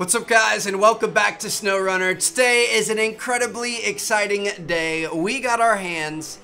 What's up guys and welcome back to SnowRunner. Today is an incredibly exciting day. We got our hands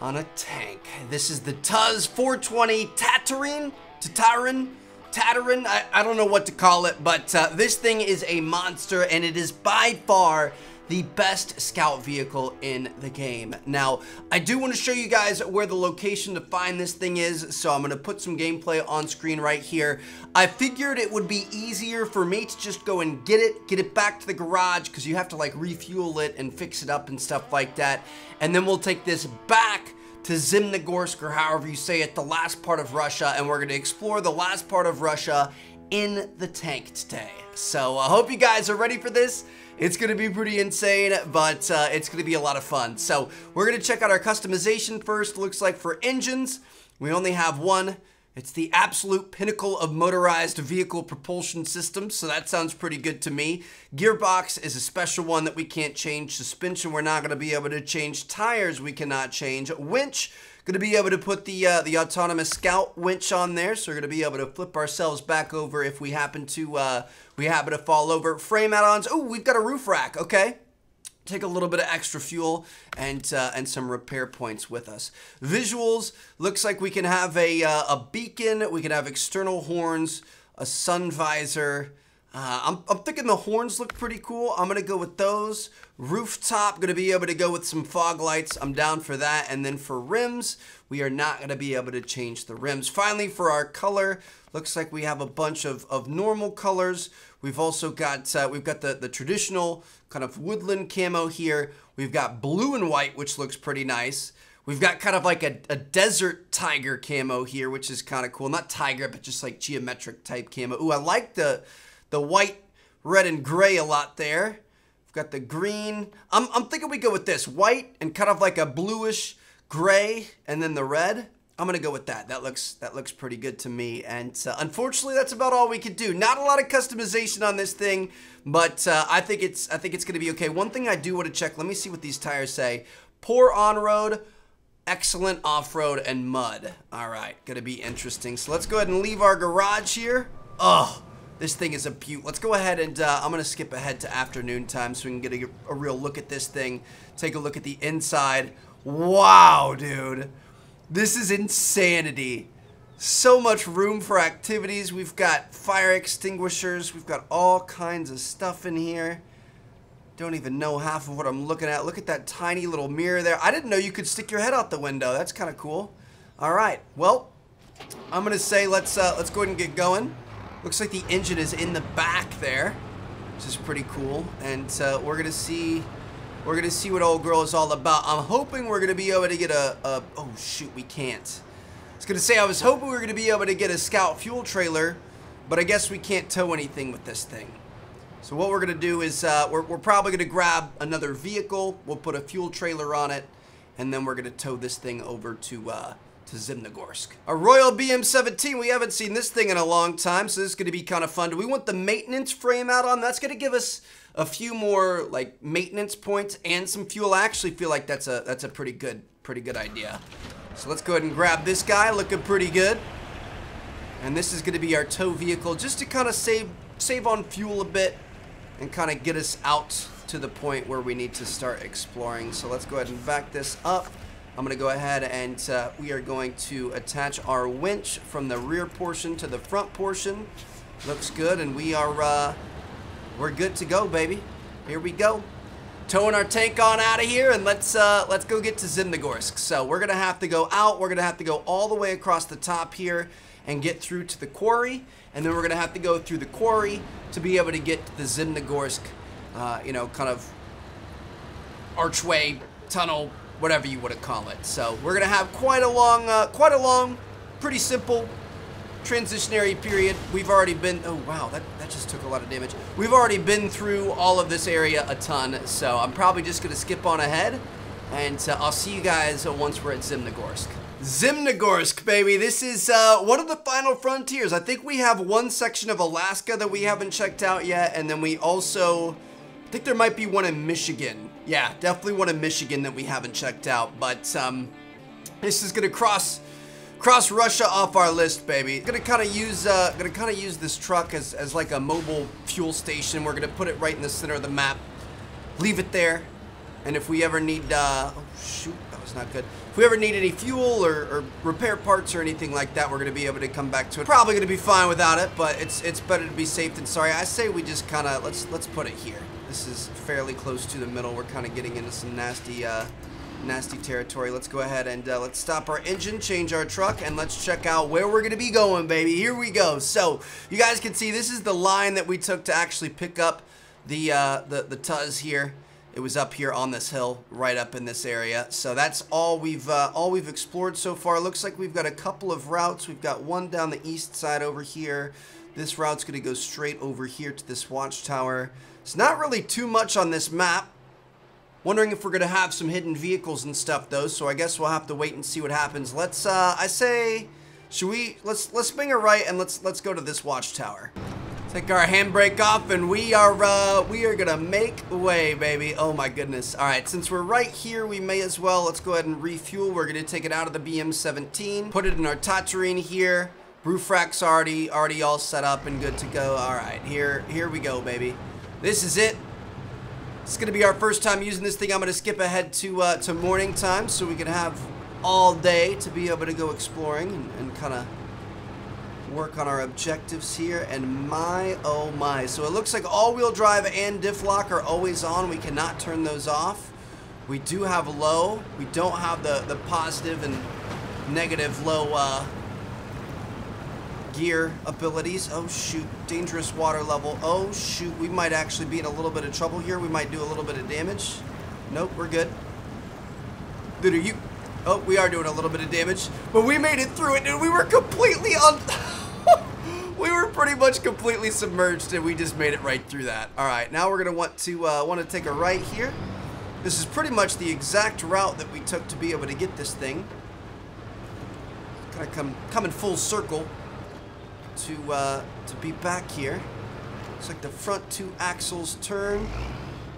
on a tank. This is the Tuz 420 Tatarin? Tatarin? Tatarin? I, I don't know what to call it, but uh, this thing is a monster and it is by far the best scout vehicle in the game. Now, I do want to show you guys where the location to find this thing is, so I'm going to put some gameplay on screen right here. I figured it would be easier for me to just go and get it, get it back to the garage, because you have to like refuel it and fix it up and stuff like that. And then we'll take this back to Zimnogorsk, or however you say it, the last part of Russia, and we're going to explore the last part of Russia in the tank today. So I hope you guys are ready for this. It's to be pretty insane, but uh, it's to be a lot of fun. So we're to check out our customization first. Looks like for engines, we only have one. It's the absolute pinnacle of motorized vehicle propulsion systems, so that sounds pretty good to me. Gearbox is a special one that we can't change. Suspension, we're not going to be able to change. Tires, we cannot change. Winch, going to be able to put the uh, the autonomous scout winch on there, so we're going to be able to flip ourselves back over if we happen to uh, we happen to fall over. Frame add-ons. Oh, we've got a roof rack. Okay take a little bit of extra fuel and uh, and some repair points with us. Visuals looks like we can have a uh, a beacon, we can have external horns, a sun visor. Uh, I'm, I'm thinking the horns look pretty cool. I'm gonna go with those. Rooftop, gonna be able to go with some fog lights. I'm down for that. And then for rims, we are not gonna be able to change the rims. Finally, for our color, looks like we have a bunch of, of normal colors. We've also got uh, we've got the, the traditional kind of woodland camo here. We've got blue and white, which looks pretty nice. We've got kind of like a, a desert tiger camo here, which is kind of cool. Not tiger, but just like geometric type camo. Ooh, I like the the white, red, and gray a lot there. We've got the green. I'm, I'm thinking we go with this. White and kind of like a bluish gray, and then the red. I'm gonna go with that. That looks that looks pretty good to me. And uh, unfortunately, that's about all we could do. Not a lot of customization on this thing, but uh, I think it's I think it's gonna be okay. One thing I do want to check. Let me see what these tires say. Poor on road, excellent off road, and mud. All right, gonna be interesting. So let's go ahead and leave our garage here. Oh. This thing is a beaut. Let's go ahead and uh, I'm going to skip ahead to afternoon time so we can get a, a real look at this thing. Take a look at the inside. Wow, dude. This is insanity. So much room for activities. We've got fire extinguishers. We've got all kinds of stuff in here. Don't even know half of what I'm looking at. Look at that tiny little mirror there. I didn't know you could stick your head out the window. That's kind of cool. All right. Well, I'm to say let's uh, let's go ahead and get going. Looks like the engine is in the back there, which is pretty cool. And uh, we're to see we're to see what old girl is all about. I'm hoping we're to be able to get a, a oh shoot, we can't. I was to say I was hoping we were to be able to get a scout fuel trailer, but I guess we can't tow anything with this thing. So what we're to do is uh, we're, we're probably to grab another vehicle. We'll put a fuel trailer on it, and then we're to tow this thing over to uh, to Zimnogorsk. A Royal BM-17, we haven't seen this thing in a long time, so this is going to be kind of fun. Do we want the maintenance frame add-on? That's going to give us a few more like maintenance points and some fuel. I actually feel like that's a that's a pretty good pretty good idea. So let's go ahead and grab this guy, looking pretty good. And this is going to be our tow vehicle, just to kind of save save on fuel a bit and kind of get us out to the point where we need to start exploring. So let's go ahead and back this up. I'm going to go ahead and uh, we are going to attach our winch from the rear portion to the front portion. Looks good, and we are uh, we're good to go, baby. Here we go. Towing our tank on out of here, and let's uh, let's go get to Zimnogorsk. So we're gonna have to go out. We're gonna have to go all the way across the top here and get through to the quarry, and then we're gonna have to go through the quarry to be able to get to the Zimnogorsk, uh, you know, kind of archway tunnel whatever you want to call it. So we're gonna have quite a long, uh, quite a long, pretty simple transitionary period. We've already been, oh wow, that, that just took a lot of damage. We've already been through all of this area a ton, so I'm probably just gonna skip on ahead, and uh, I'll see you guys uh, once we're at Zimnogorsk. Zimnogorsk, baby. This is uh, one of the final frontiers. I think we have one section of Alaska that we haven't checked out yet, and then we also, I think there might be one in Michigan. Yeah, definitely one in Michigan that we haven't checked out, but um, this is gonna cross Cross Russia off our list, baby. Gonna kind of use, uh, gonna kind of use this truck as, as like a mobile fuel station. We're gonna put it right in the center of the map. Leave it there. And if we ever need, uh, oh shoot, that was not good. If we ever need any fuel or, or repair parts or anything like that, we're gonna be able to come back to it. Probably gonna be fine without it, but it's it's better to be safe than sorry. I say we just kind of let's let's put it here. This is fairly close to the middle. We're kind of getting into some nasty, uh, nasty territory. Let's go ahead and uh, let's stop our engine, change our truck, and let's check out where we're gonna be going, baby. Here we go. So you guys can see this is the line that we took to actually pick up the uh, the the Tuz here. It was up here on this hill, right up in this area. So that's all we've uh, all we've explored so far. Looks like we've got a couple of routes. We've got one down the east side over here. This route's going to go straight over here to this watchtower. It's not really too much on this map. Wondering if we're going to have some hidden vehicles and stuff though. So I guess we'll have to wait and see what happens. Let's. Uh, I say, should we? Let's let's swing a right and let's let's go to this watchtower. Take our handbrake off and we are, uh, we are gonna make way, baby. Oh my goodness. All right, since we're right here, we may as well, let's go ahead and refuel. We're gonna take it out of the BM-17, put it in our Tatooine here. Roof rack's already, already all set up and good to go. All right, here, here we go, baby. This is it. It's gonna be our first time using this thing. I'm gonna skip ahead to, uh, to morning time so we can have all day to be able to go exploring and, and kind of work on our objectives here, and my, oh my. So it looks like all-wheel drive and diff lock are always on. We cannot turn those off. We do have low. We don't have the, the positive and negative low uh, gear abilities. Oh, shoot. Dangerous water level. Oh, shoot. We might actually be in a little bit of trouble here. We might do a little bit of damage. Nope, we're good. Dude, are you... Oh, we are doing a little bit of damage. But we made it through it, dude. We were completely on... we were pretty much completely submerged and we just made it right through that. All right, now we're gonna want to uh, want to take a right here. This is pretty much the exact route that we took to be able to get this thing. Kind of come come in full circle to uh, to be back here. Looks like the front two axles turn.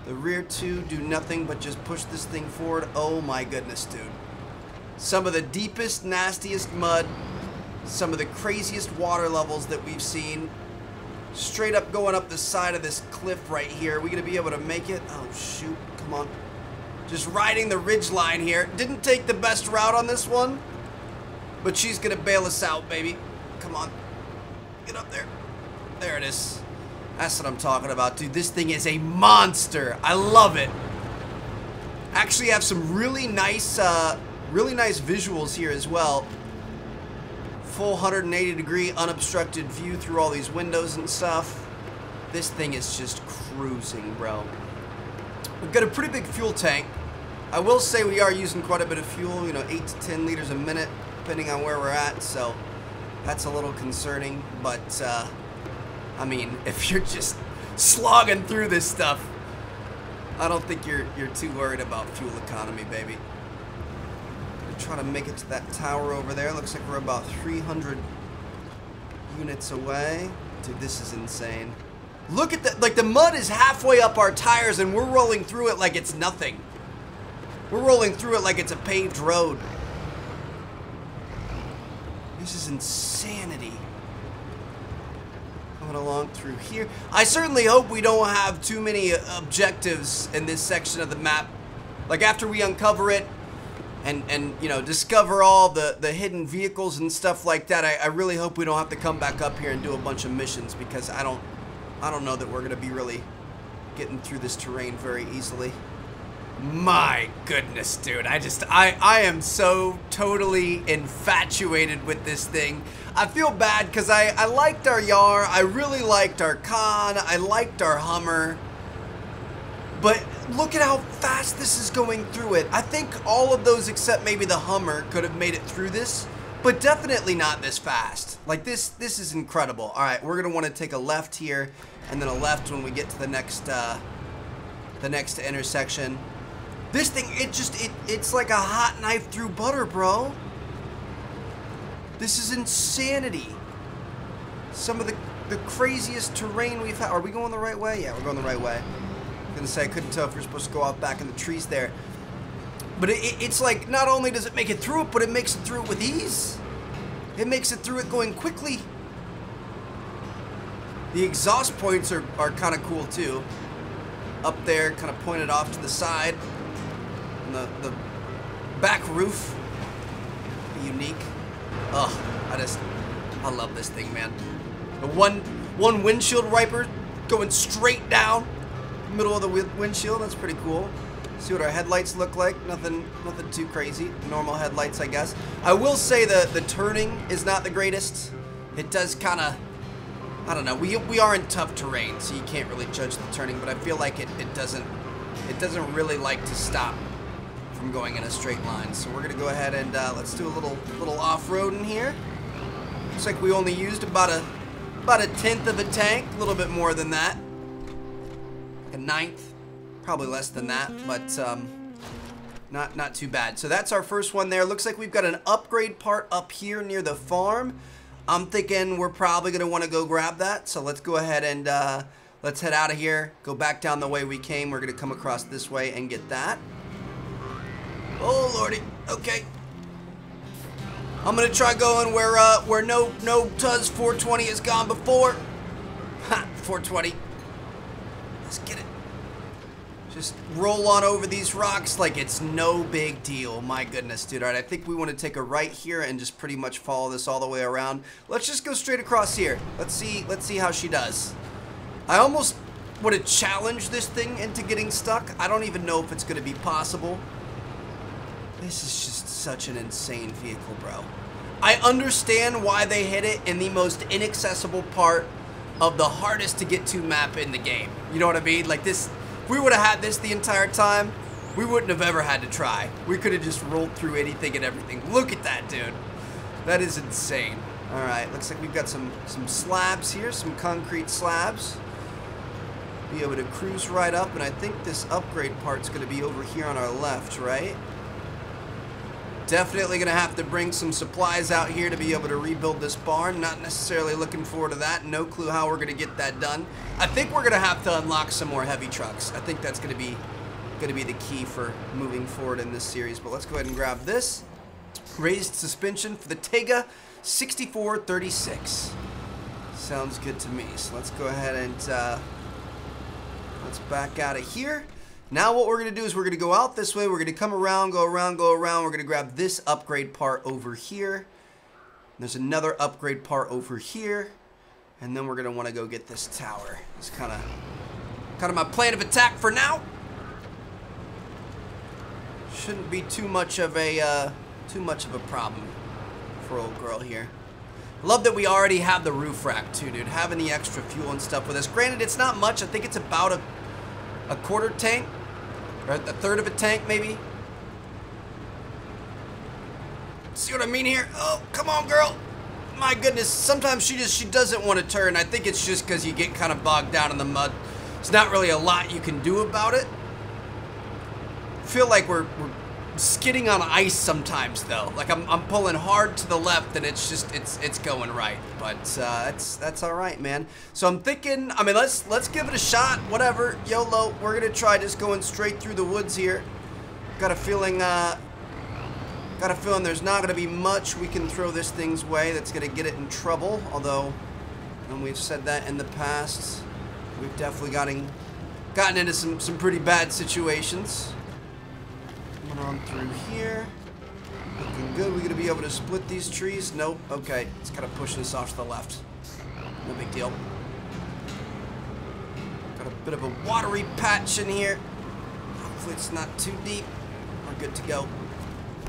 The rear two do nothing but just push this thing forward. Oh my goodness, dude. Some of the deepest, nastiest mud some of the craziest water levels that we've seen. Straight up going up the side of this cliff right here. Are we going to be able to make it? Oh, shoot. Come on. Just riding the ridge line here. Didn't take the best route on this one. But she's going to bail us out, baby. Come on. Get up there. There it is. That's what I'm talking about, dude. This thing is a monster. I love it. Actually have some really nice, uh, really nice visuals here as well full 180 degree unobstructed view through all these windows and stuff. This thing is just cruising, bro. We've got a pretty big fuel tank. I will say we are using quite a bit of fuel, you know, 8 to 10 liters a minute, depending on where we're at, so that's a little concerning, but, uh, I mean, if you're just slogging through this stuff, I don't think you're, you're too worried about fuel economy, baby Trying to make it to that tower over there. Looks like we're about 300 units away. Dude, this is insane. Look at that. Like, the mud is halfway up our tires, and we're rolling through it like it's nothing. We're rolling through it like it's a paved road. This is insanity. Coming along through here. I certainly hope we don't have too many objectives in this section of the map. Like, after we uncover it, and and you know discover all the the hidden vehicles and stuff like that. I, I really hope we don't have to come back up here and do a bunch of missions because I don't I don't know that we're gonna be really getting through this terrain very easily. My goodness, dude. I just, I, I am so totally infatuated with this thing. I feel bad because I, I liked our Yar. I really liked our Khan. I liked our Hummer. But look at how fast this is going through it. I think all of those except maybe the Hummer could have made it through this, but definitely not this fast. Like this, this is incredible. All right, we're gonna wanna take a left here and then a left when we get to the next, uh, the next intersection. This thing, it just, it, it's like a hot knife through butter, bro. This is insanity. Some of the, the craziest terrain we've had. Are we going the right way? Yeah, we're going the right way gonna say I couldn't tell if you're supposed to go out back in the trees there. But it, it, it's like not only does it make it through it, but it makes it through it with ease. it makes it through it going quickly. The exhaust points are, are kind of cool too. Up there, kind of pointed off to the side. The, the back roof, unique. Oh, I just, I love this thing, man. The one, one windshield wiper going straight down middle of the windshield. That's pretty cool. See what our headlights look like. Nothing, nothing too crazy. Normal headlights, I guess. I will say the the turning is not the greatest. It does kind of, I don't know. We we are in tough terrain, so you can't really judge the turning. But I feel like it it doesn't it doesn't really like to stop from going in a straight line. So we're gonna go ahead and uh, let's do a little little off-roading here. Looks like we only used about a about a tenth of a tank, a little bit more than that. A ninth, probably less than that, but um, not not too bad. So that's our first one there. Looks like we've got an upgrade part up here near the farm. I'm thinking we're probably gonna want to go grab that. So let's go ahead and uh, let's head out of here. Go back down the way we came. We're gonna come across this way and get that. Oh lordy. Okay. I'm gonna try going where uh, where no no Tuz 420 has gone before. Ha, 420. Let's get it. Just roll on over these rocks like it's no big deal. My goodness, dude. All right, I think we want to take a right here and just pretty much follow this all the way around. Let's just go straight across here. Let's see. Let's see how she does. I almost would have challenged this thing into getting stuck. I don't even know if it's going to be possible. This is just such an insane vehicle, bro. I understand why they hit it in the most inaccessible part of the hardest to get to map in the game. You know what I mean? Like this, if we would have had this the entire time, we wouldn't have ever had to try. We could have just rolled through anything and everything. Look at that, dude. That is insane. All right, looks like we've got some, some slabs here, some concrete slabs. Be able to cruise right up, and I think this upgrade part's gonna be over here on our left, right? Definitely going to have to bring some supplies out here to be able to rebuild this barn. Not necessarily looking forward to that. No clue how we're going to get that done. I think we're going to have to unlock some more heavy trucks. I think that's going to be going to be the key for moving forward in this series. But let's go ahead and grab this. Raised suspension for the Tayga 6436. Sounds good to me. So let's go ahead and uh, let's back out of here. Now what we're going to do is we're going to go out this way. We're going to come around, go around, go around. We're going to grab this upgrade part over here. There's another upgrade part over here. And then we're going to want to go get this tower. It's kind of kind of my plan of attack for now. Shouldn't be too much of a uh, too much of a problem for old girl here. Love that we already have the roof rack too, dude. Having the extra fuel and stuff with us. Granted, it's not much. I think it's about a a quarter tank, or a third of a tank maybe. See what I mean here? Oh, come on, girl. My goodness, sometimes she just, she doesn't want to turn. I think it's just because you get kind of bogged down in the mud. It's not really a lot you can do about it. Feel like we're, we're skidding on ice sometimes though. Like I'm, I'm pulling hard to the left and it's just it's it's going right. But uh, that's that's all right, man. So I'm thinking. I mean, let's let's give it a shot. Whatever, YOLO. We're gonna try just going straight through the woods here. Got a feeling. Uh, got a feeling there's not gonna be much we can throw this thing's way that's gonna get it in trouble. Although, and we've said that in the past, we've definitely gotten gotten into some some pretty bad situations. On through here. Looking good. We gonna be able to split these trees? Nope. Okay. It's kind of push this off to the left. No big deal. Got a bit of a watery patch in here. Hopefully it's not too deep. We're good to go.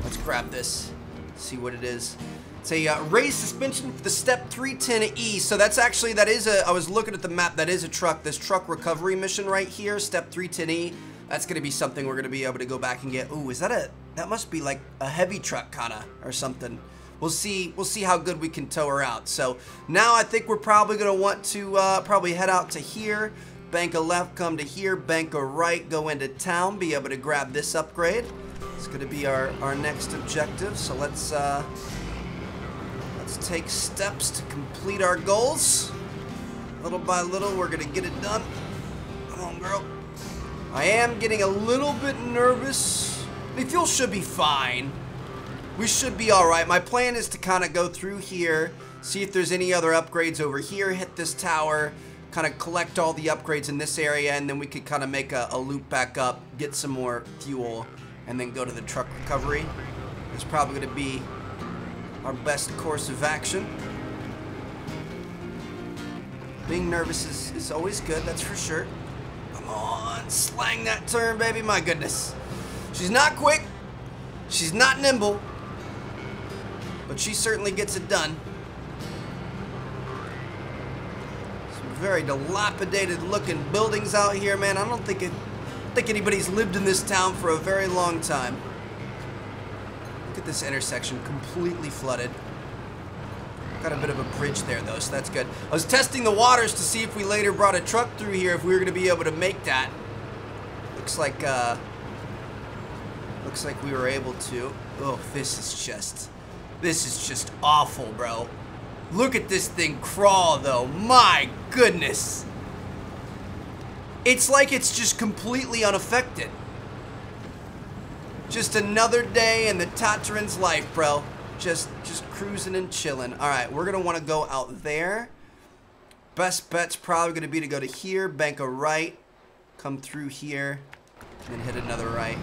Let's grab this. See what it is. It's a uh, raised suspension for the Step 310E. So that's actually, that is a, I was looking at the map, that is a truck. This truck recovery mission right here, Step 310E. That's going to be something we're going to be able to go back and get. Ooh, is that a... That must be like a heavy truck kind of or something. We'll see. We'll see how good we can tow her out. So now I think we're probably going to want to uh, probably head out to here. Bank a left, come to here. Bank a right, go into town. Be able to grab this upgrade. It's going to be our, our next objective. So let's... Uh, let's take steps to complete our goals. Little by little, we're going to get it done. Come on, girl. I am getting a little bit nervous. The fuel should be fine. we should be all right. My plan is to kind of go through here, see if there's any other upgrades over here, hit this tower, kind of collect all the upgrades in this area, and then we could kind of make a, a loop back up, get some more fuel, and then go to the truck recovery. It's probably going to be our best course of action. Being nervous is, is always good, that's for sure. Come on, slang that turn, baby. My goodness. She's not quick. She's not nimble. But she certainly gets it done. Some very dilapidated looking buildings out here, man. I don't think it think anybody's lived in this town for a very long time. Look at this intersection, completely flooded. Got a bit of a bridge there though, so that's good. I was testing the waters to see if we later brought a truck through here, if we were going to be able to make that. Looks like, uh, looks like we were able to. Oh, this is just, this is just awful, bro. Look at this thing crawl though, my goodness. It's like it's just completely unaffected. Just another day in the Tatarin's life, bro. Just, just cruising and chilling. All right, we're gonna want to go out there. Best bet's probably gonna be to go to here, bank a right, come through here, and then hit another right.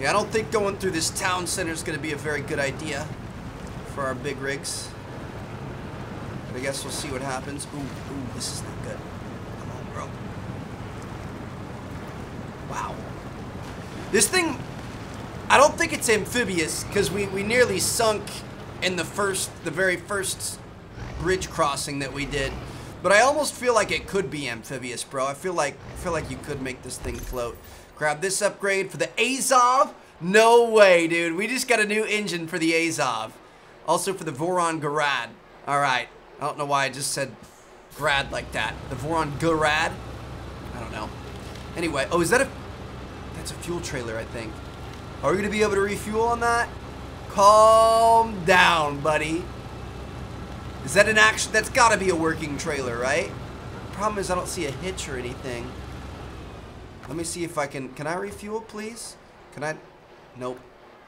Yeah, I don't think going through this town center is gonna be a very good idea for our big rigs. But I guess we'll see what happens. Ooh, ooh, this is not good. Come on, bro. Wow. This thing, I don't think it's amphibious because we, we nearly sunk in the first, the very first bridge crossing that we did. But I almost feel like it could be amphibious, bro. I feel like I feel like you could make this thing float. Grab this upgrade for the Azov. No way, dude. We just got a new engine for the Azov. Also for the Voron Garad. All right. I don't know why I just said Grad like that. The Voron Garad. I don't know. Anyway, oh, is that a... That's a fuel trailer, I think. Are we going to be able to refuel on that? Calm down, buddy. Is that an action? That's got to be a working trailer, right? Problem is I don't see a hitch or anything. Let me see if I can... Can I refuel, please? Can I... Nope.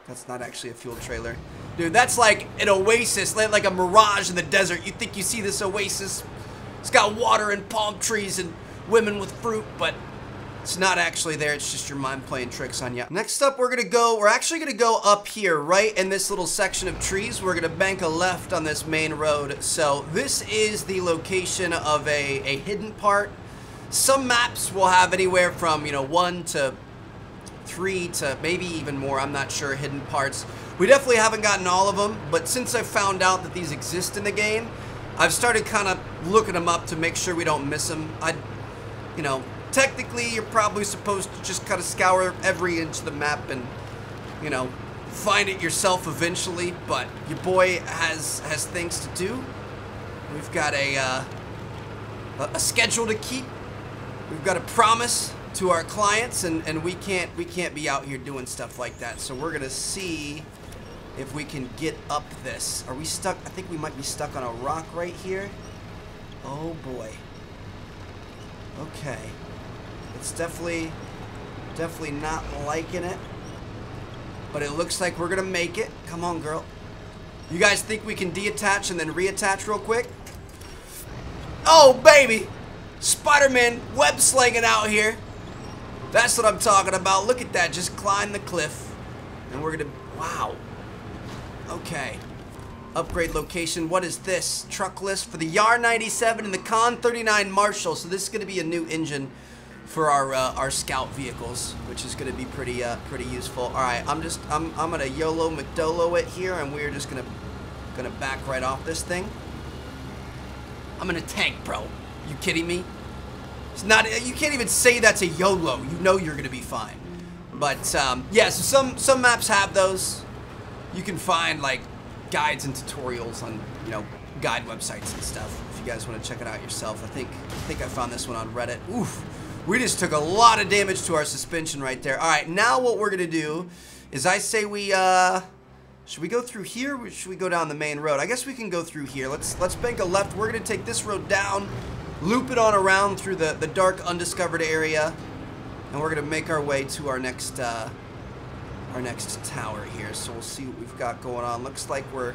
That's not actually a fuel trailer. Dude, that's like an oasis, like a mirage in the desert. You think you see this oasis? It's got water and palm trees and women with fruit, but it's not actually there. It's just your mind playing tricks on you. Next up, we're to go, we're actually to go up here, right in this little section of trees. We're to bank a left on this main road. So this is the location of a, a hidden part. Some maps will have anywhere from, you know, one to three to maybe even more, I'm not sure, hidden parts. We definitely haven't gotten all of them, but since I found out that these exist in the game, I've started kind of looking them up to make sure we don't miss them. I, you know, technically you're probably supposed to just kind of scour every inch of the map and, you know, find it yourself eventually, but your boy has has things to do. We've got a, uh, a schedule to keep. We've got a promise to our clients and, and we can't we can't be out here doing stuff like that. So we're gonna see if we can get up this. Are we stuck? I think we might be stuck on a rock right here. Oh boy. Okay. It's definitely definitely not liking it. But it looks like we're gonna make it. Come on, girl. You guys think we can deattach and then reattach real quick? Oh, baby! Spider-Man web slinging out here. That's what I'm talking about. Look at that. Just climb the cliff. And we're going to... Wow. Okay. Upgrade location. What is this? Truck list for the YAR 97 and the Khan 39 Marshall. So this is going to be a new engine for our uh, our scout vehicles, which is going to be pretty uh, pretty useful. All right, I'm just I'm I'm gonna YOLO McDolo it here, and we're just gonna gonna back right off this thing. I'm in a tank, bro. You kidding me? It's not, you can't even say that's a YOLO. You know you're to be fine. But, um, yeah, so some, some maps have those. You can find, like, guides and tutorials on, you know, guide websites and stuff. If you guys want to check it out yourself. I think, I think I found this one on Reddit. Oof. We just took a lot of damage to our suspension right there. All right, now what we're going to do is I say we, uh... Should we go through here or should we go down the main road? I guess we can go through here. Let's let's bank a left. We're going to take this road down loop it on around through the, the dark undiscovered area and we're gonna make our way to our next uh, our next tower here. So we'll see what we've got going on. Looks like we're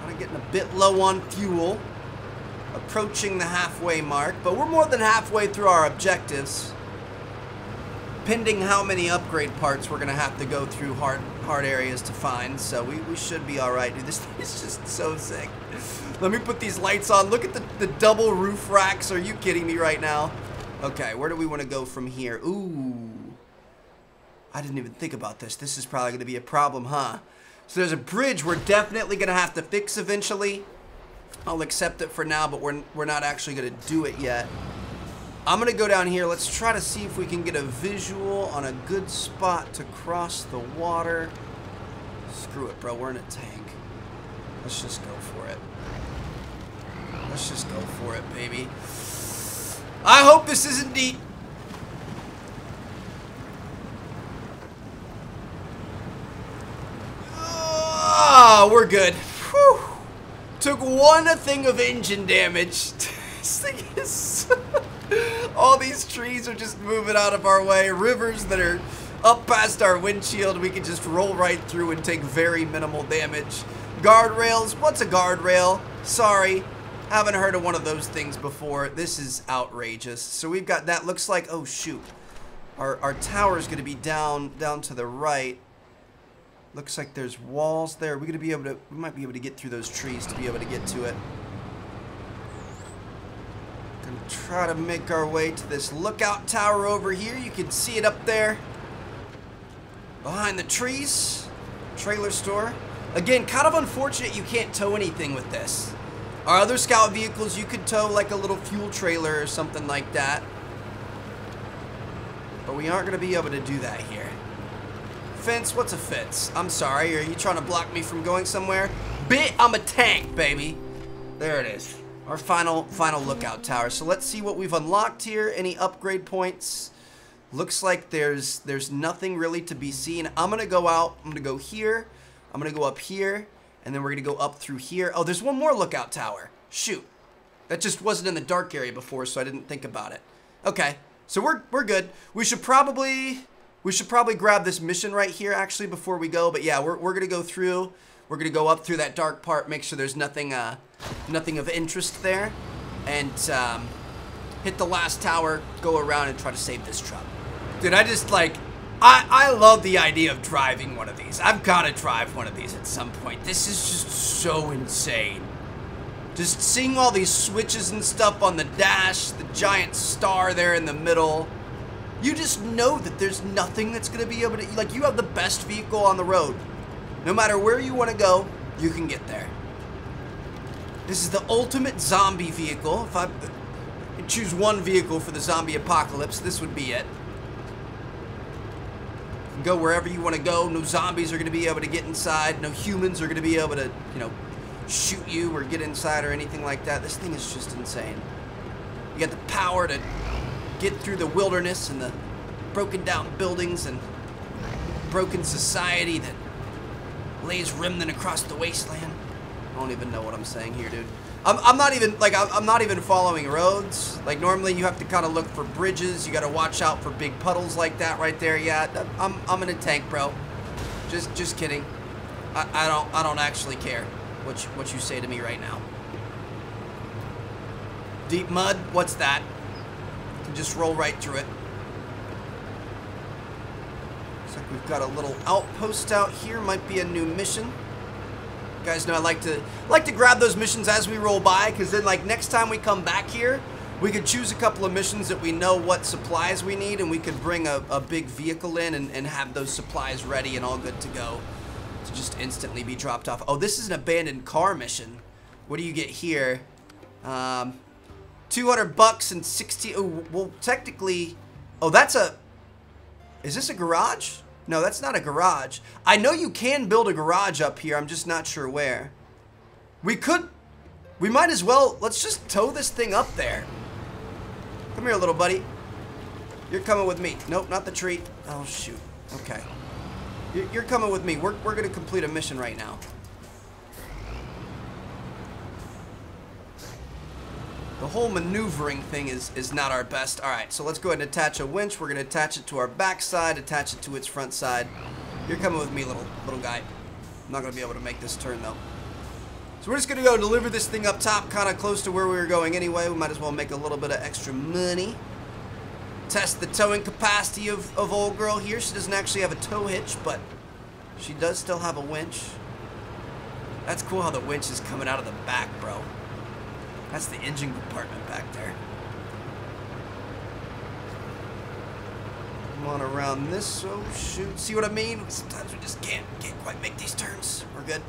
kind of getting a bit low on fuel. Approaching the halfway mark, but we're more than halfway through our objectives. Pending how many upgrade parts we're going to have to go through hard hard areas to find, so we, we should be alright. Dude, this thing is just so sick. Let me put these lights on. Look at the, the double roof racks. Are you kidding me right now? Okay, where do we want to go from here? Ooh. I didn't even think about this. This is probably going to be a problem, huh? So there's a bridge we're definitely going to have to fix eventually. I'll accept it for now, but we're, we're not actually going to do it yet. I'm going to go down here. Let's try to see if we can get a visual on a good spot to cross the water. Screw it, bro. We're in a tank. Let's just go for it. Let's just go for it, baby. I hope this isn't deep. Oh, we're good. Took one thing of engine damage. this thing is... All these trees are just moving out of our way. Rivers that are up past our windshield, we can just roll right through and take very minimal damage. Guardrails, what's a guardrail? Sorry, haven't heard of one of those things before. This is outrageous. So we've got that. Looks like, oh shoot. Our, our tower is going to be down down to the right. Looks like there's walls there. We're going to be able to, we might be able to get through those trees to be able to get to it. Gonna try to make our way to this lookout tower over here. You can see it up there. Behind the trees. Trailer store. Again, kind of unfortunate you can't tow anything with this. Our other scout vehicles, you could tow like a little fuel trailer or something like that. But we aren't going to be able to do that here. Fence? What's a fence? I'm sorry, are you trying to block me from going somewhere? Bit, I'm a tank, baby. There it is. Our final, final lookout tower. So let's see what we've unlocked here. Any upgrade points? Looks like there's there's nothing really to be seen. I'm to go out. I'm to go here. I'm to go up here. And then we're to go up through here. Oh, there's one more lookout tower. Shoot. That just wasn't in the dark area before, so I didn't think about it. Okay. So we're, we're good. We should probably... We should probably grab this mission right here, actually, before we go. But yeah, we're, we're going to go through. We're going to go up through that dark part, make sure there's nothing, uh, nothing of interest there. And um, hit the last tower, go around and try to save this truck. Dude, I just, like, I, I love the idea of driving one of these. I've got to drive one of these at some point. This is just so insane. Just seeing all these switches and stuff on the dash, the giant star there in the middle. You just know that there's nothing that's going to be able to... Like, you have the best vehicle on the road. No matter where you want to go, you can get there. This is the ultimate zombie vehicle. If I choose one vehicle for the zombie apocalypse, this would be it go wherever you want to go. No zombies are going to be able to get inside. No humans are going to be able to, you know, shoot you or get inside or anything like that. This thing is just insane. You got the power to get through the wilderness and the broken down buildings and broken society that lays remnant across the wasteland. I don't even know what I'm saying here, dude. I'm, I'm not even, like, I'm not even following roads. Like, normally you have to kind of look for bridges. You got to watch out for big puddles like that right there. Yeah, I'm, I'm in a tank, bro. Just, just kidding. I, I don't, I don't actually care what you, what you say to me right now. Deep mud, what's that? Can just roll right through it. Looks like we've got a little outpost out here. Might be a new mission You guys know I like to like to grab those missions as we roll by because then like next time we come back here we could choose a couple of missions that we know what supplies we need and we could bring a, a big vehicle in and, and have those supplies ready and all good to go to just instantly be dropped off. Oh, this is an abandoned car mission. What do you get here? Um, 200 bucks and 60. Oh, well, technically. Oh, that's a. Is this a garage? No, that's not a garage. I know you can build a garage up here. I'm just not sure where. We could... We might as well... Let's just tow this thing up there. Come here, little buddy. You're coming with me. Nope, not the tree. Oh, shoot. Okay. You're coming with me. We're, we're going to complete a mission right now. The whole maneuvering thing is, is not our best. All right, so let's go ahead and attach a winch. We're going to attach it to our back side, attach it to its front side. You're coming with me, little little guy. I'm not going to be able to make this turn, though. So we're just going to go deliver this thing up top, kind of close to where we were going anyway. We might as well make a little bit of extra money. Test the towing capacity of, of old girl here. She doesn't actually have a tow hitch, but she does still have a winch. That's cool how the winch is coming out of the back, bro. That's the engine compartment back there. Come on around this. Oh, shoot. See what I mean? Sometimes we just can't, can't quite make these turns. We're good.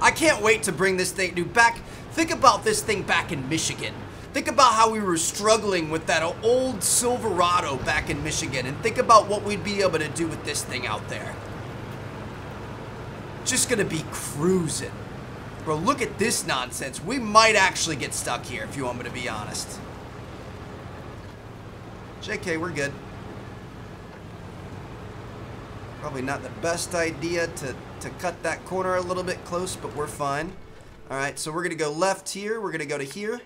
I can't wait to bring this thing, dude, back. Think about this thing back in Michigan. Think about how we were struggling with that old Silverado back in Michigan. And think about what we'd be able to do with this thing out there. Just gonna be cruising. Bro, look at this nonsense. We might actually get stuck here, if you want me to be honest. JK, we're good. Probably not the best idea to, to cut that corner a little bit close, but we're fine. Alright, so we're going to go left here. We're going to go to here.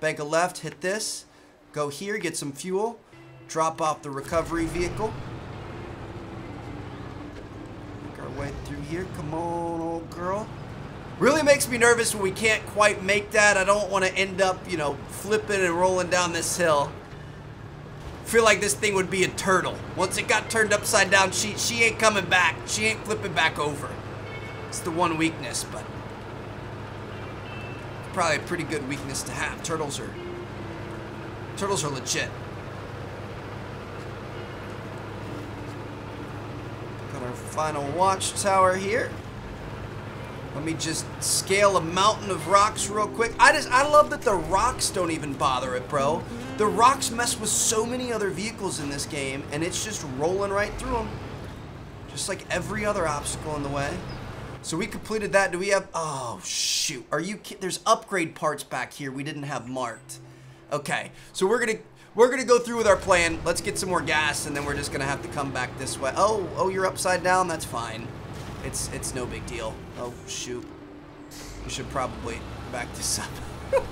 Bank a left, hit this. Go here, get some fuel. Drop off the recovery vehicle. Make our way through here. Come on, old girl. Really makes me nervous when we can't quite make that. I don't want to end up, you know, flipping and rolling down this hill feel like this thing would be a turtle. Once it got turned upside down, she, she ain't coming back. She ain't flipping back over. It's the one weakness, but probably a pretty good weakness to have. Turtles are turtles are legit. Got our final watchtower here. Let me just scale a mountain of rocks real quick. I just, I love that the rocks don't even bother it, bro. The rocks mess with so many other vehicles in this game, and it's just rolling right through them. Just like every other obstacle in the way. So we completed that. Do we have, oh shoot. Are you, there's upgrade parts back here we didn't have marked. Okay, so we're gonna, we're gonna go through with our plan. Let's get some more gas, and then we're just gonna have to come back this way. Oh, oh, you're upside down? That's fine. It's it's no big deal. Oh shoot. We should probably back this up.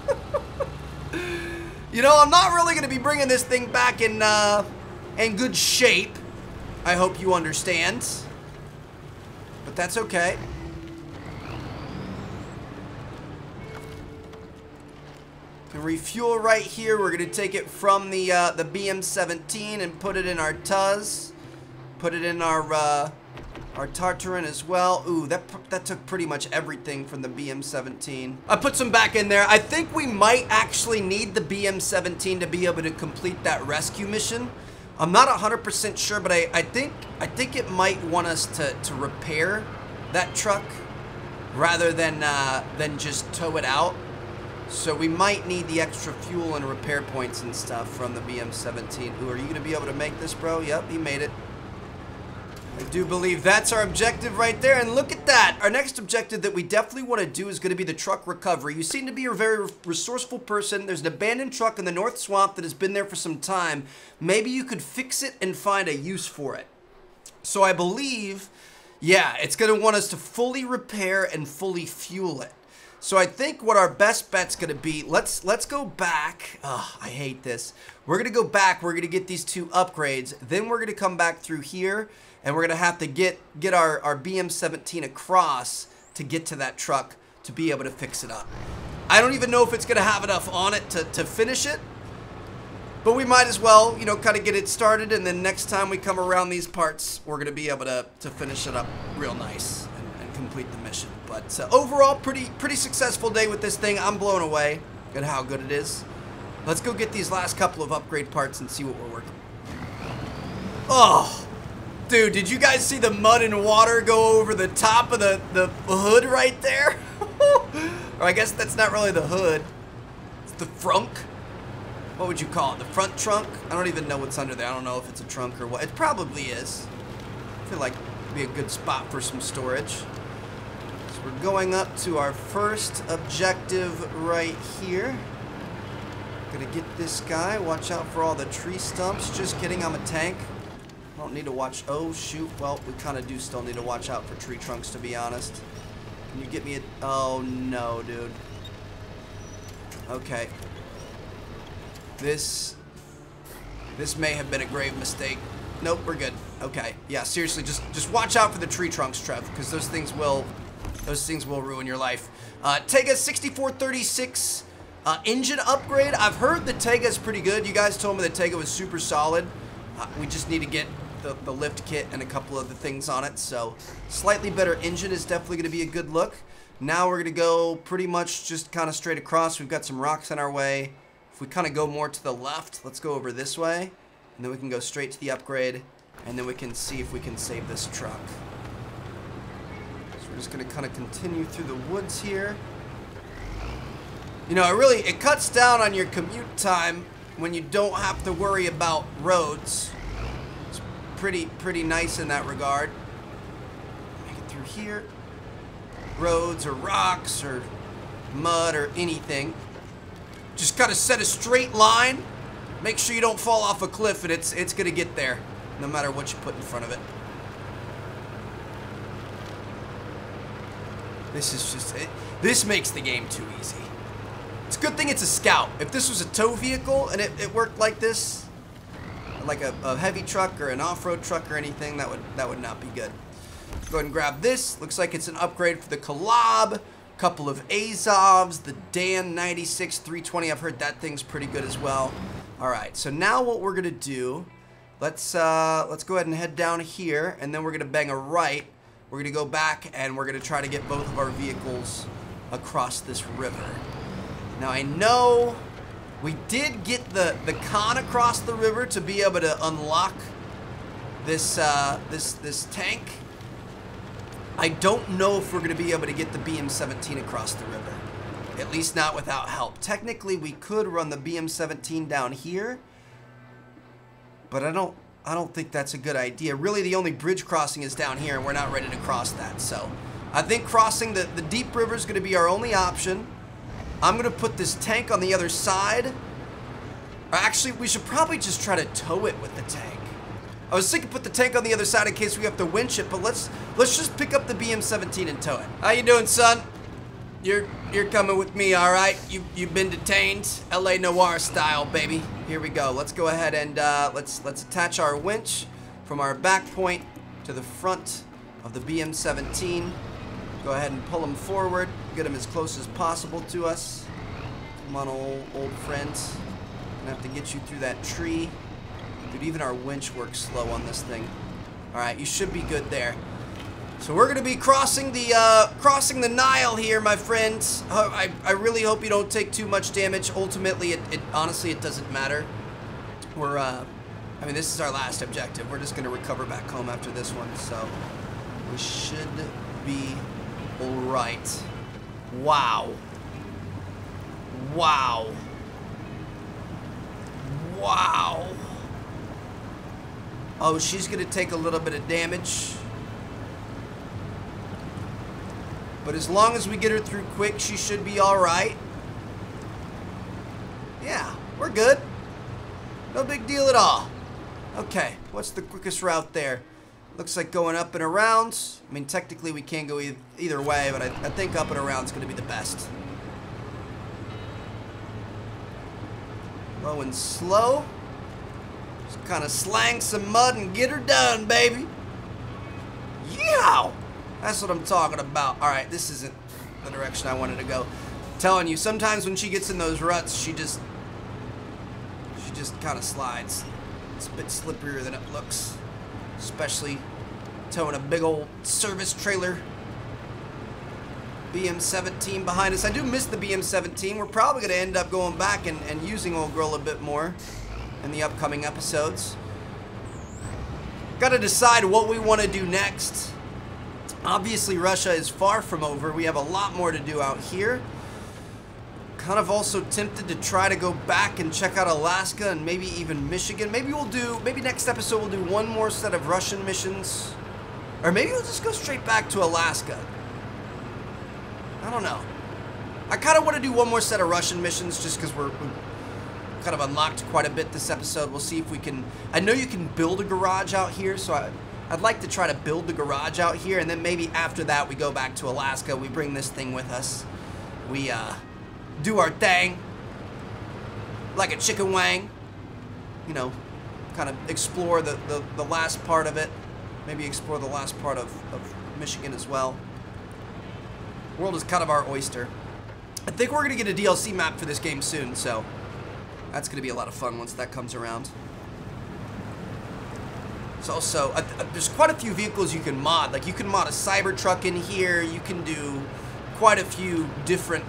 you know, I'm not really going to be bringing this thing back in uh, in good shape. I hope you understand. But that's okay. Can refuel right here. We're to take it from the uh, the BM17 and put it in our Tuz. Put it in our uh, our Tartarin as well. Ooh, that, that took pretty much everything from the BM-17. I put some back in there. I think we might actually need the BM-17 to be able to complete that rescue mission. I'm not 100% sure, but I, I think I think it might want us to, to repair that truck rather than uh, than just tow it out. So we might need the extra fuel and repair points and stuff from the BM-17. Ooh, are you going to be able to make this, bro? Yep, he made it. I do believe that's our objective right there. And look at that. Our next objective that we definitely want to do is going to be the truck recovery. You seem to be a very resourceful person. There's an abandoned truck in the North Swamp that has been there for some time. Maybe you could fix it and find a use for it. So I believe, yeah, it's going to want us to fully repair and fully fuel it. So I think what our best bet's going to be, let's let's go back. Oh, I hate this. We're going to go back. We're going to get these two upgrades. Then we're going to come back through here and we're gonna have to get get our, our BM17 across to get to that truck to be able to fix it up. I don't even know if it's gonna have enough on it to, to finish it, but we might as well, you know, kind of get it started, and then next time we come around these parts, we're gonna be able to, to finish it up real nice and, and complete the mission. But uh, overall, pretty pretty successful day with this thing. I'm blown away at how good it is. Let's go get these last couple of upgrade parts and see what we're working. Oh, Dude, did you guys see the mud and water go over the top of the, the hood right there? or I guess that's not really the hood. It's the frunk. What would you call it? The front trunk? I don't even know what's under there. I don't know if it's a trunk or what. It probably is. I feel like it'd be a good spot for some storage. So we're going up to our first objective right here. Gonna get this guy. Watch out for all the tree stumps. Just kidding, I'm a tank. Don't need to watch. Oh, shoot. Well, we kind of do still need to watch out for tree trunks, to be honest. Can you get me a... Oh, no, dude. Okay. This... This may have been a grave mistake. Nope, we're good. Okay. Yeah, seriously, just just watch out for the tree trunks, Trev, because those things will... Those things will ruin your life. Uh, Tayga 6436 uh, engine upgrade. I've heard the Tayga is pretty good. You guys told me the Tayga was super solid. Uh, we just need to get the, the lift kit and a couple of the things on it. So slightly better engine is definitely going to be a good look. Now we're going to go pretty much just kind of straight across. We've got some rocks in our way. If we kind of go more to the left, let's go over this way. And then we can go straight to the upgrade. And then we can see if we can save this truck. So we're just going to kind of continue through the woods here. You know, it really, it cuts down on your commute time when you don't have to worry about roads. Pretty, pretty nice in that regard. Make it through here roads or rocks or mud or anything. Just gotta set a straight line. Make sure you don't fall off a cliff and it's it's gonna get there, no matter what you put in front of it. This is just, it, this makes the game too easy. It's a good thing it's a scout. If this was a tow vehicle and it, it worked like this, like a, a heavy truck or an off-road truck or anything, that would that would not be good. Go ahead and grab this. Looks like it's an upgrade for the Kolob. Couple of Azovs, the Dan 96 320. I've heard that thing's pretty good as well. All right, so now what we're gonna do, let's uh, let's go ahead and head down here, and then we're gonna bang a right. We're gonna go back, and we're gonna try to get both of our vehicles across this river. Now I know we did get the the Khan across the river to be able to unlock this uh, this this tank I don't know if we're going to be able to get the BM-17 across the river. At least not without help. Technically, we could run the BM-17 down here, but I don't I don't think that's a good idea. Really, the only bridge crossing is down here, and we're not ready to cross that. So I think crossing the, the deep river is going to be our only option. I'm to put this tank on the other side. Actually, we should probably just try to tow it with the tank. I was thinking put the tank on the other side in case we have to winch it, but let's let's just pick up the BM-17 and tow it. How you doing, son? You're you're coming with me, all right? You you've been detained, L.A. Noire style, baby. Here we go. Let's go ahead and uh, let's let's attach our winch from our back point to the front of the BM-17. Go ahead and pull him forward. Get him as close as possible to us. Come on, old old friends. Gonna have to get you through that tree. Dude, even our winch works slow on this thing. Alright, you should be good there. So we're to be crossing the, uh, crossing the Nile here, my friends. Uh, I, I really hope you don't take too much damage. Ultimately, it, it honestly, it doesn't matter. We're, uh, I mean, this is our last objective. We're just to recover back home after this one, so we should be alright. Wow. Wow. Wow. Oh, she's going to take a little bit of damage. But as long as we get her through quick, she should be alright. Yeah, we're good. No big deal at all. Okay, what's the quickest route there? Looks like going up and around. I mean, technically we can't go e either way, but I, I think up and around is going to be the best. Low and slow Just kind of slang some mud and get her done, baby. Yeah, That's what I'm talking about. All right, this isn't the direction I wanted to go. I'm telling you, sometimes when she gets in those ruts, she just, she just kind of slides. It's a bit slipperier than it looks, especially towing a big old service trailer. BM17 behind us. I do miss the BM17. We're probably going to end up going back and, and using Old Girl a bit more in the upcoming episodes. Got to decide what we want to do next. Obviously, Russia is far from over. We have a lot more to do out here. Kind of also tempted to try to go back and check out Alaska and maybe even Michigan. Maybe we'll do, maybe next episode we'll do one more set of Russian missions. Or maybe we'll just go straight back to Alaska. I don't know. I kind of want to do one more set of Russian missions just because we're, kind of unlocked quite a bit this episode. We'll see if we can... I know you can build a garage out here, so I, I'd like to try to build the garage out here, and then maybe after that we go back to Alaska, we bring this thing with us. We uh, do our thing, like a chicken wang. You know, kind of explore the, the, the last part of it. Maybe explore the last part of, of Michigan as well. World is kind of our oyster. I think we're going to get a DLC map for this game soon, so that's going to be a lot of fun once that comes around. It's also, uh, uh, there's quite a few vehicles you can mod. Like, you can mod a Cybertruck in here. You can do quite a few different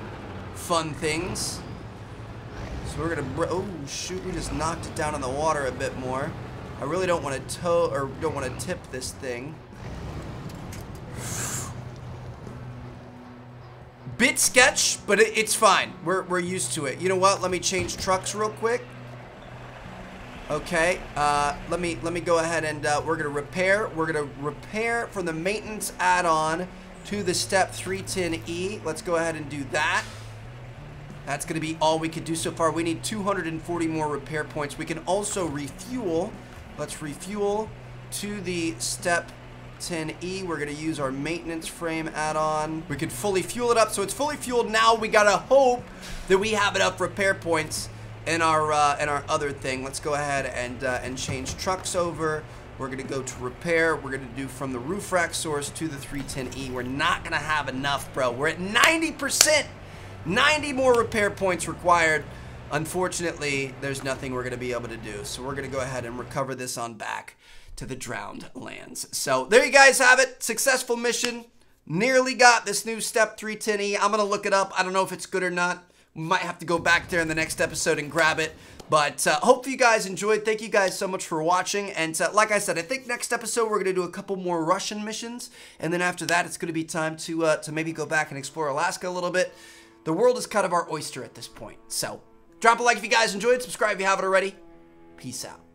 fun things. So we're to, oh, shoot, we just knocked it down in the water a bit more. I really don't want to tow, or don't want to tip this thing. Bit sketch, but it, it's fine. We're, we're used to it. You know what? Let me change trucks real quick. Okay, uh, let me let me go ahead and uh, we're gonna repair. We're gonna repair from the maintenance add-on to the step 310E. Let's go ahead and do that. That's gonna be all we could do so far. We need 240 more repair points. We can also refuel. Let's refuel to the step 10E. We're going to use our maintenance frame add-on. We could fully fuel it up. So it's fully fueled now. We got to hope that we have enough repair points in our uh, in our other thing. Let's go ahead and, uh, and change trucks over. We're going to go to repair. We're going to do from the roof rack source to the 310E. We're not going to have enough, bro. We're at 90%. 90 more repair points required. Unfortunately, there's nothing we're going to be able to do. So we're going to go ahead and recover this on back to the drowned lands. So there you guys have it. Successful mission. Nearly got this new Step 310E. I'm going to look it up. I don't know if it's good or not. We might have to go back there in the next episode and grab it. But uh, hope you guys enjoyed. Thank you guys so much for watching. And uh, like I said, I think next episode we're going to do a couple more Russian missions. And then after that, it's going to be time to, uh, to maybe go back and explore Alaska a little bit. The world is kind of our oyster at this point. So drop a like if you guys enjoyed. Subscribe if you haven't already. Peace out.